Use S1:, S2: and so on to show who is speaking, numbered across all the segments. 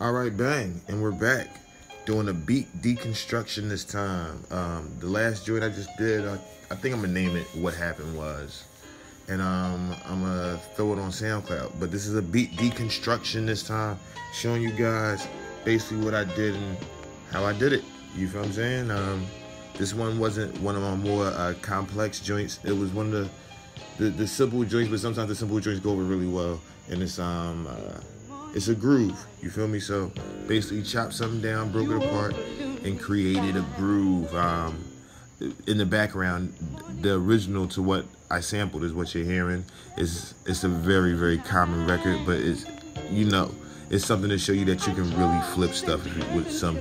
S1: All right, bang, and we're back doing a beat deconstruction this time. Um, the last joint I just did, I, I think I'm gonna name it "What Happened Was," and um, I'm gonna throw it on SoundCloud. But this is a beat deconstruction this time, showing you guys basically what I did and how I did it. You feel what I'm saying? Um, this one wasn't one of my more uh, complex joints. It was one of the, the, the simple joints, but sometimes the simple joints go over really well. And it's um uh, it's a groove. You feel me? So basically, chopped something down, broke it apart, and created a groove. Um, in the background, the original to what I sampled is what you're hearing. It's it's a very very common record, but it's you know it's something to show you that you can really flip stuff with some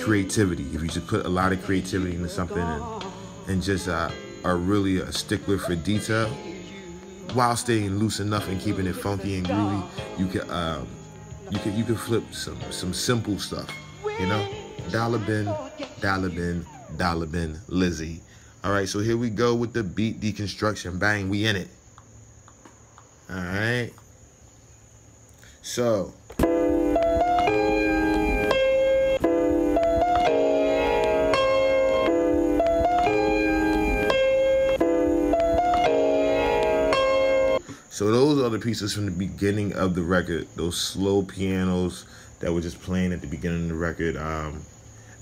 S1: creativity. If you just put a lot of creativity into something and and just uh, are really a stickler for detail while staying loose enough and keeping it funky and groovy, you can um, you can you can flip some some simple stuff, you know. Dollar bin, dollar bin, dollar bin, Lizzy. All right, so here we go with the beat deconstruction. Bang, we in it. All right. So. So those are the pieces from the beginning of the record. Those slow pianos that were just playing at the beginning of the record. Um,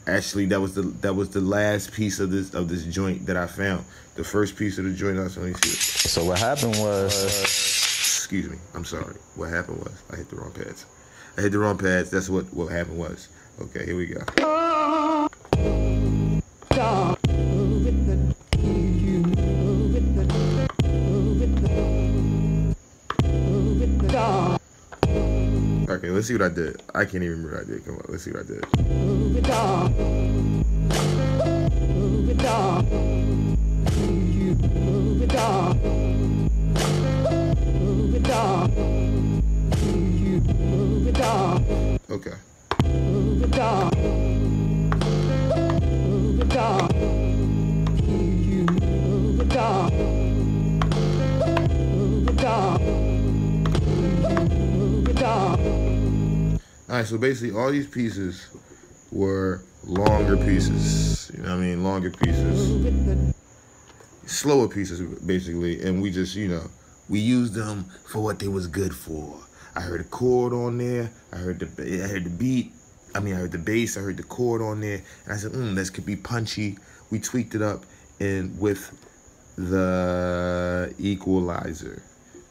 S1: actually, that was the that was the last piece of this of this joint that I found. The first piece of the joint. I was let me see.
S2: So what happened was.
S1: Excuse me. I'm sorry. What happened was I hit the wrong pads. I hit the wrong pads. That's what what happened was. Okay, here we go. Let's see what I did. I can't even remember what I did. Come on, let's see what I did. All right, so basically all these pieces were longer pieces. You know what I mean? Longer pieces. Slower pieces, basically. And we just, you know, we used them for what they was good for. I heard a chord on there. I heard the I heard the beat. I mean, I heard the bass. I heard the chord on there. And I said, mm, this could be punchy. We tweaked it up and with the equalizer.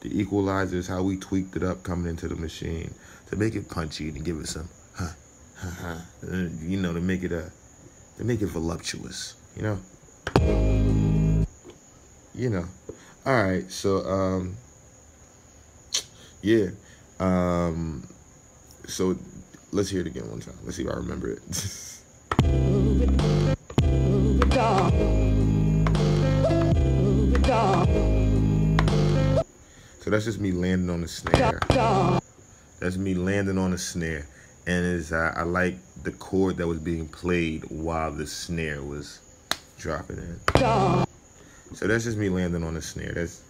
S1: The equalizer is how we tweaked it up coming into the machine to make it punchy and give it some, huh, huh, huh, uh, you know, to make it a, to make it voluptuous, you know, you know. All right, so um, yeah, um, so let's hear it again one time. Let's see if I remember it. So that's just me landing on the snare. That's me landing on a snare, and is uh, I like the chord that was being played while the snare was dropping in. So that's just me landing on a snare. That's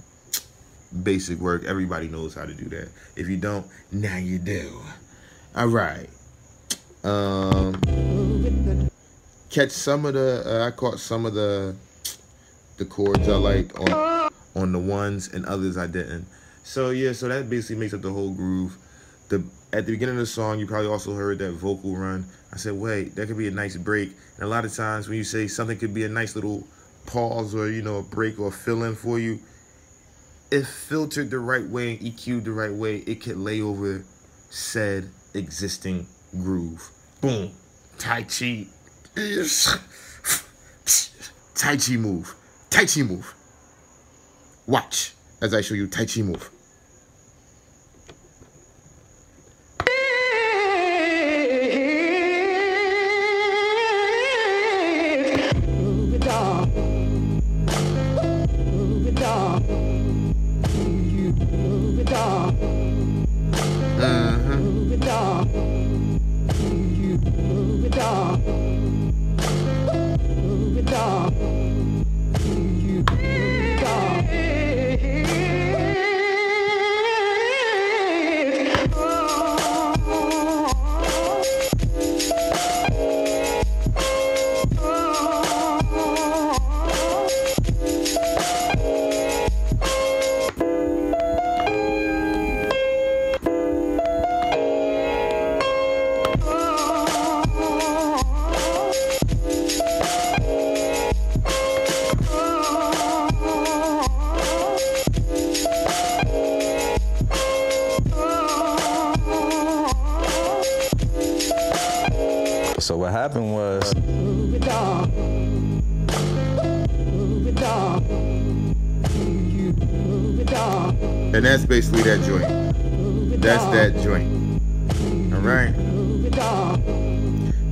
S1: basic work. Everybody knows how to do that. If you don't, now you do. All right. Um, catch some of the. Uh, I caught some of the the chords I like on on the ones, and others I didn't. So yeah, so that basically makes up the whole groove. The at the beginning of the song, you probably also heard that vocal run. I said, wait, that could be a nice break. And a lot of times when you say something could be a nice little pause or you know a break or fill in for you, if filtered the right way and EQ'd the right way, it could lay over said existing groove. Boom, Tai Chi. Tai Chi move. Tai Chi move. Watch as I show you Tai Chi move
S2: So what happened was.
S1: And that's basically that joint. That's that joint. All right.
S3: Move it on.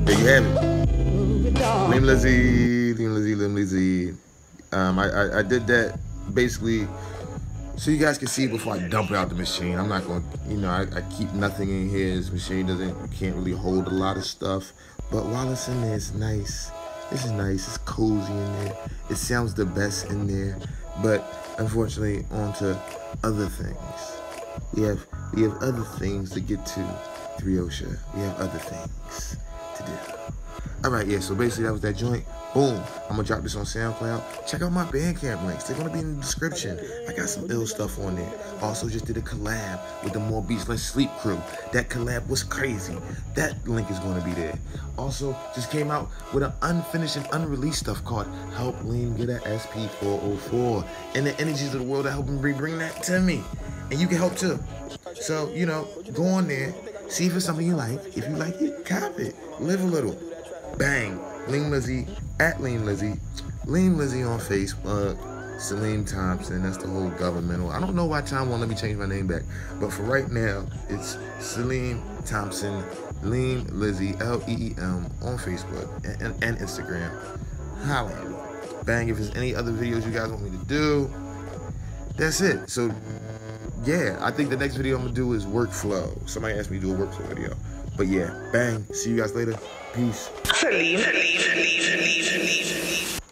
S1: There you have it. Leem Lizzy, Leem Lizzy, Leem Lizzy. Um, I, I, I did that basically so you guys can see before I dump it out the machine. I'm not going, you know, I, I keep nothing in here. This machine doesn't, can't really hold a lot of stuff. But while it's in there, it's nice. This is nice. It's cozy in there. It sounds the best in there. But unfortunately, on to other things. We have we have other things to get to, Three Osha. We have other things to do. All right, yeah. So basically, that was that joint. Boom. I'm gonna drop this on SoundCloud. Check out my Bandcamp links. They're gonna be in the description. I got some ill stuff on there. Also, just did a collab with the More Beats Less Sleep crew. That collab was crazy. That link is gonna be there. Also, just came out with an unfinished and unreleased stuff called Help Leem Get a SP404. And the energies of the world are helping bring that to me. And you can help too. So, you know, go on there, see if it's something you like. If you like it, cop it. Live a little. Bang. Leem Lizzy at Leem Lizzy. Leem Lizzy on Facebook. Salim Thompson. That's the whole governmental. I don't know why Tom won't let me change my name back. But for right now, it's Salim Thompson. Leem Lizzy, L E E M, on Facebook and, and, and Instagram. Holla. Bang. If there's any other videos you guys want me to do, that's it. So yeah, I think the next video I'm gonna do is workflow. Somebody asked me to do a workflow video. But yeah, bang. See you guys later. Peace.
S4: Salim. Salim. Salim.